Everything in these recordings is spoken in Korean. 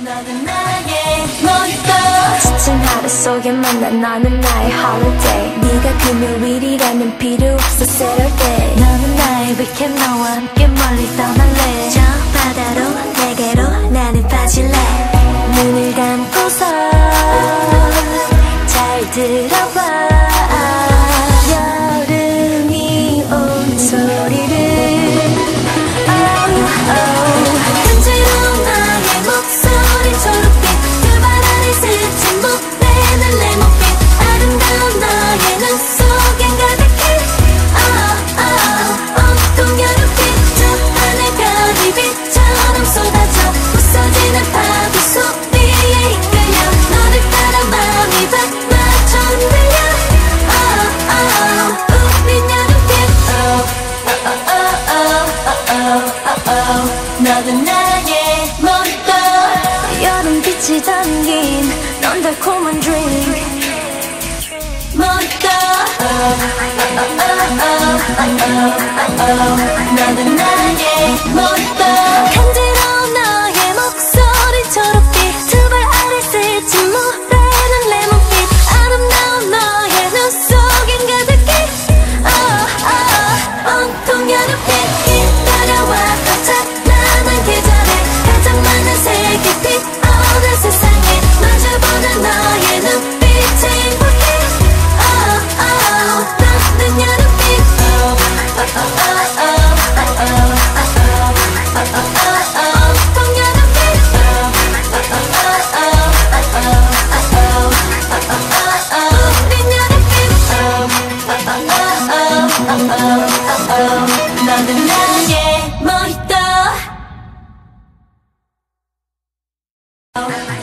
너는 나의 몬스터 지친 하루 속에만 난 나는 나의 holiday. 네가 금요일이라면 필요 없어 Saturday. 너는 나의 weekend 너와 함께 멀리 떠날래. 저 바다로 내게로 나는 빠질래. 눈을 감고서 잘 들어봐. 너는 나의 모니터 여름빛이 담긴 넌 달콤한 drink 모니터 너도 나의 모니터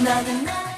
Another night.